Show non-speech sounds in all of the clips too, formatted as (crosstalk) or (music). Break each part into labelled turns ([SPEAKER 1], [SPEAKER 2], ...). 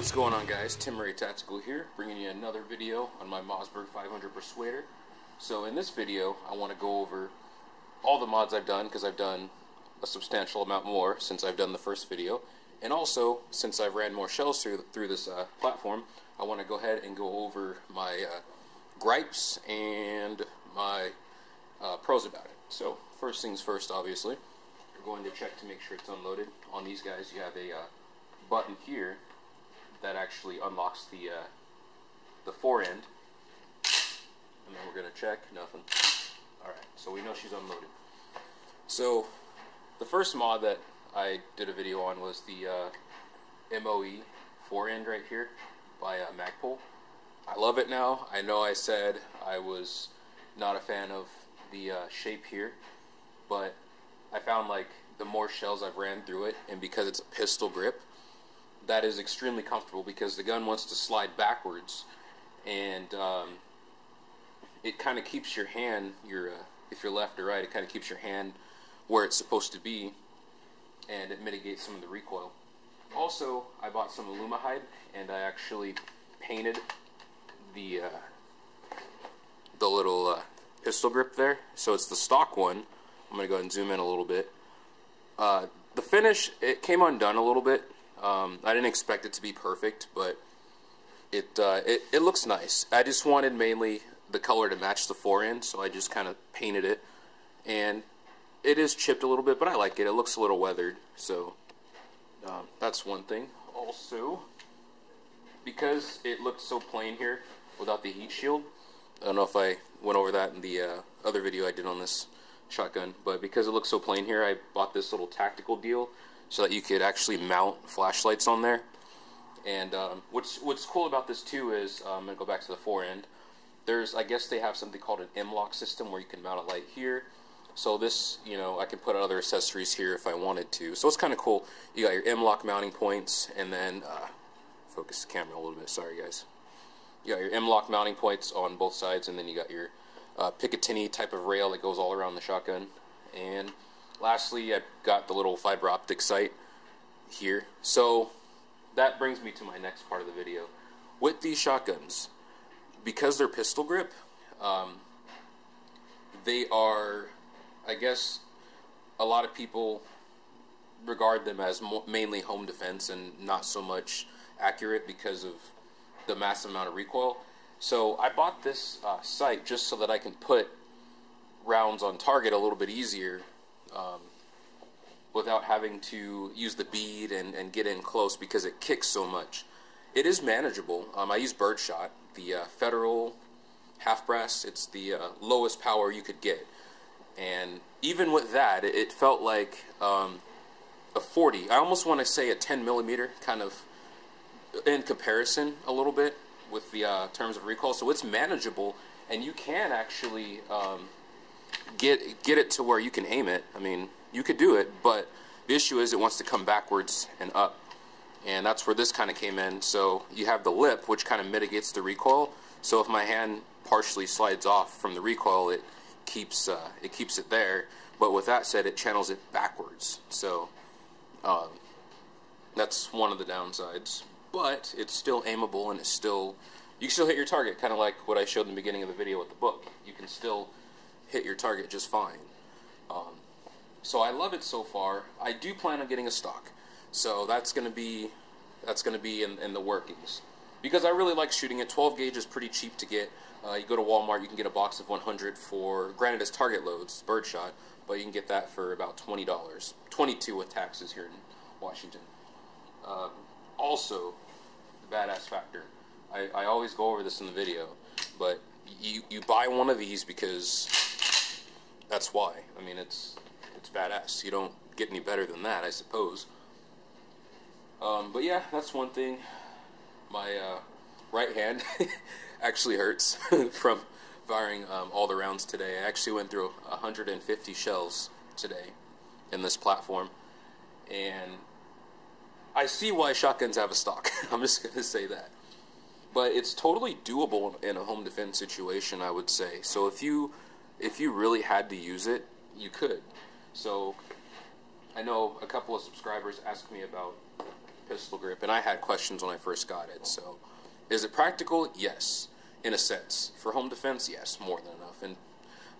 [SPEAKER 1] What's going on guys? TimmyRay Tactical here, bringing you another video on my Mossberg 500 Persuader. So in this video, I want to go over all the mods I've done, because I've done a substantial amount more since I've done the first video. And also, since I've ran more shells through, through this uh, platform, I want to go ahead and go over my uh, gripes and my uh, pros about it. So, first things first, obviously, you're going to check to make sure it's unloaded. On these guys, you have a uh, button here that actually unlocks the uh, the fore end. And then we're to check, nothing. Alright, so we know she's unloaded. So, the first mod that I did a video on was the uh, MOE fore end right here by uh, Magpul. I love it now. I know I said I was not a fan of the uh, shape here, but I found like the more shells I've ran through it, and because it's a pistol grip, that is extremely comfortable because the gun wants to slide backwards, and um, it kind of keeps your hand, your uh, if you're left or right, it kind of keeps your hand where it's supposed to be, and it mitigates some of the recoil. Also, I bought some Aluma-Hyde, and I actually painted the uh, the little uh, pistol grip there. So it's the stock one. I'm gonna go ahead and zoom in a little bit. Uh, the finish, it came undone a little bit. Um, I didn't expect it to be perfect, but it, uh, it, it looks nice. I just wanted mainly the color to match the fore end, so I just kind of painted it. And it is chipped a little bit, but I like it. It looks a little weathered, so um, that's one thing. Also, because it looked so plain here without the heat shield, I don't know if I went over that in the uh, other video I did on this shotgun, but because it looks so plain here, I bought this little tactical deal so that you could actually mount flashlights on there. And um, what's what's cool about this too is um, I'm gonna go back to the fore end. There's I guess they have something called an M-LOK system where you can mount a light here. So this, you know, I can put other accessories here if I wanted to. So it's kind of cool. You got your M-LOK mounting points, and then uh, focus the camera a little bit. Sorry guys. You got your M-LOK mounting points on both sides, and then you got your uh, Picatinny type of rail that goes all around the shotgun. And lastly, I've got the little fiber optic sight here. So that brings me to my next part of the video. With these shotguns, because they're pistol grip, um, they are, I guess, a lot of people regard them as mainly home defense and not so much accurate because of the massive amount of recoil. So I bought this uh, sight just so that I can put rounds on target a little bit easier um, without having to use the bead and, and get in close because it kicks so much. It is manageable. Um, I use birdshot, the uh, federal half brass. It's the uh, lowest power you could get. And even with that, it, felt like um, a 40. I almost want to say a 10 millimeter kind of in comparison a little bit with the uh, terms of recoil. So it's manageable and you can actually um, get get it to where you can aim it. I mean, you could do it, but the issue is it wants to come backwards and up. And that's where this kind of came in. So you have the lip, which kind of mitigates the recoil. So if my hand partially slides off from the recoil, it keeps uh, it keeps it there. But with that said, it channels it backwards. So um, that's one of the downsides. But it's still aimable and it's still you can still hit your target, kind of like what I showed in the beginning of the video with the book. You can still hit your target just fine. Um, so I love it so far. I do plan on getting a stock, so that's gonna be that's gonna be in, in the workings because I really like shooting it. 12 gauge is pretty cheap to get. Uh, you go to Walmart, you can get a box of 100 for granted as target loads, birdshot, but you can get that for about twenty dollars, 22 with taxes here in Washington. Um, also, the badass factor. I, I always go over this in the video, but you you buy one of these because that's why. I mean, it's it's badass. You don't get any better than that, I suppose. Um, but yeah, that's one thing. My uh, right hand (laughs) actually hurts (laughs) from firing um, all the rounds today. I actually went through 150 shells today in this platform, and I see why shotguns have a stock. (laughs) I'm just gonna say that. But it's totally doable in a home defense situation, I would say. So if you if you really had to use it, you could. So I know a couple of subscribers asked me about pistol grip, and I had questions when I first got it. So, is it practical? Yes, in a sense. For home defense, yes, more than enough. And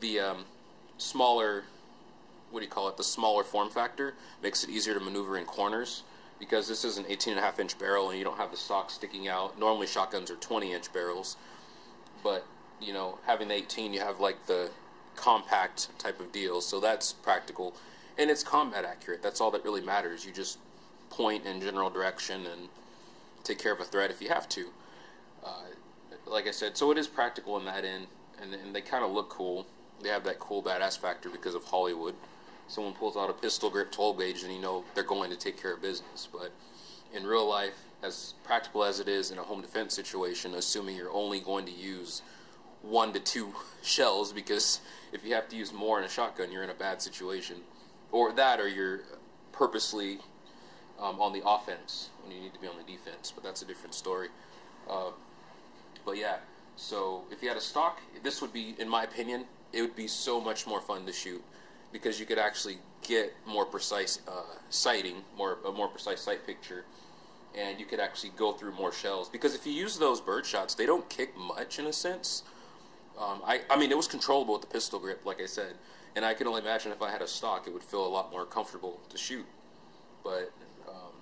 [SPEAKER 1] the um, smaller, what do you call it? The smaller form factor makes it easier to maneuver in corners because this is an 18 and a half inch barrel and you don't have the stock sticking out. Normally shotguns are 20 inch barrels, but you know, having the 18, you have like the compact type of deal, so that's practical. And it's combat accurate. That's all that really matters. You just point in general direction and take care of a threat if you have to. Uh, like I said, so it is practical in that end, and, and they kind of look cool. They have that cool badass factor because of Hollywood. Someone pulls out a pistol grip 12 gauge, and you know they're going to take care of business. But in real life, as practical as it is in a home defense situation, assuming you're only going to use one to two (laughs) shells, because if you have to use more in a shotgun, you're in a bad situation or that, or you're purposely um, on the offense when you need to be on the defense. But that's a different story. Uh, but yeah, so if you had a stock, this would be, in my opinion, it would be so much more fun to shoot because you could actually get more precise uh, sighting, more a more precise sight picture, and you could actually go through more shells. Because if you use those bird shots, they don't kick much in a sense. Um, I, I mean, it was controllable with the pistol grip, like I said. And I can only imagine if I had a stock, it would feel a lot more comfortable to shoot. But um,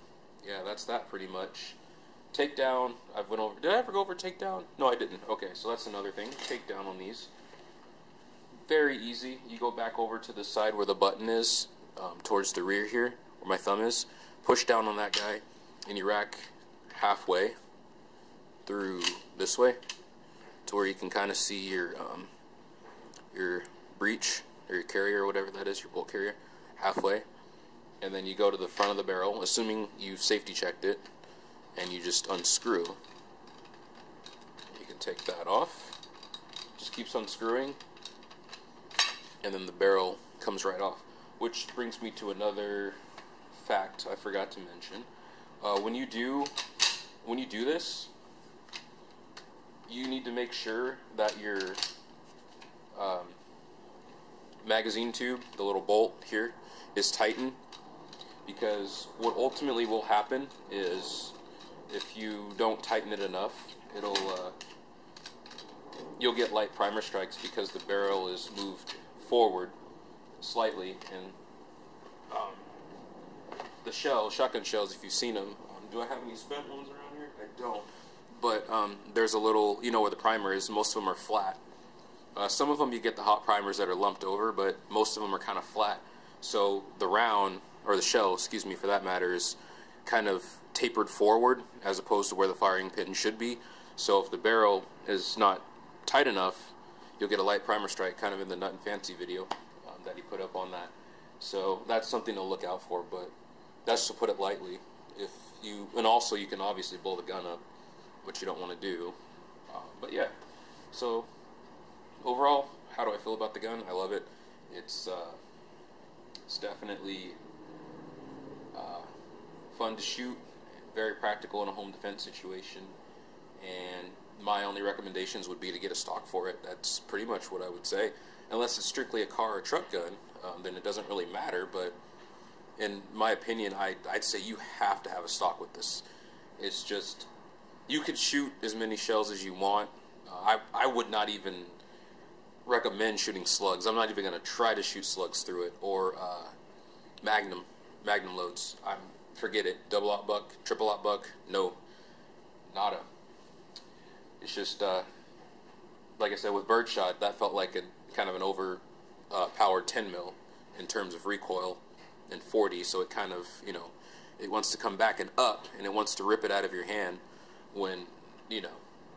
[SPEAKER 1] yeah, that's that pretty much. Takedown, I've went over. Did I ever go over takedown? No, I didn't. Okay, so that's another thing. Takedown on these. Very easy. You go back over to the side where the button is, um, towards the rear here, where my thumb is. Push down on that guy, and you rack halfway through this way to where you can kind of see your um, your breech or your carrier or whatever that is, your bolt carrier, halfway. And then you go to the front of the barrel, assuming you've safety checked it, and you just unscrew. You can take that off. Just keeps unscrewing, and then the barrel comes right off. Which brings me to another fact I forgot to mention. Uh, when you do when you do this, you need to make sure that your um, magazine tube, the little bolt here, is tightened because what ultimately will happen is if you don't tighten it enough, it'll uh, you'll get light primer strikes because the barrel is moved forward slightly and um, the shell, shotgun shells, if you've seen them. Um, do I have any spent ones around here? I don't. But um, there's a little, you know where the primer is. Most of them are flat. Uh, some of them you get the hot primers that are lumped over, but most of them are kind of flat. So the round, or the shell, excuse me, for that matter, is kind of tapered forward as opposed to where the firing pin should be. So if the barrel is not tight enough, you'll get a light primer strike, kind of in the Nutnfancy video um, that he put up on that. So that's something to look out for, but that's to put it lightly. If you, and also you can obviously blow the gun up, which you don't want to do. Uh, but yeah, so overall, how do I feel about the gun? I love it. It's uh, it's definitely uh, fun to shoot, very practical in a home defense situation, and my only recommendations would be to get a stock for it. That's pretty much what I would say. Unless it's strictly a car or truck gun, um, then it doesn't really matter. But in my opinion, I, I'd say you have to have a stock with this. It's just you could shoot as many shells as you want. Uh, I I would not even recommend shooting slugs. I'm not even going to try to shoot slugs through it or uh, magnum magnum loads. I'm forget it. Double aught buck, triple aught buck, no, nada. It's just uh, like I said with birdshot, that felt like a kind of an over uh, powered 10 mil in terms of recoil and 40. So it kind of you know it wants to come back and up, and it wants to rip it out of your hand when you know.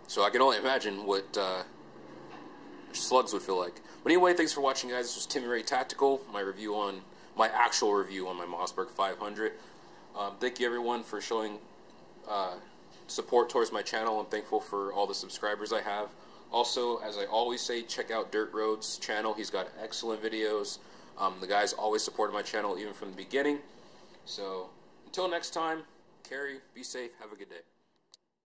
[SPEAKER 1] So I can only imagine what uh, slugs would feel like. But anyway, thanks for watching, guys. This was Timmy Ray Tactical, my review on, my actual review on my Mossberg 500. Um, thank you, everyone, for showing uh, support towards my channel. I'm thankful for all the subscribers I have. Also, as I always say, check out Dirt Road's channel. He's got excellent videos. Um, the guy's always supported my channel, even from the beginning. So, until next time, carry, be safe, have a good day.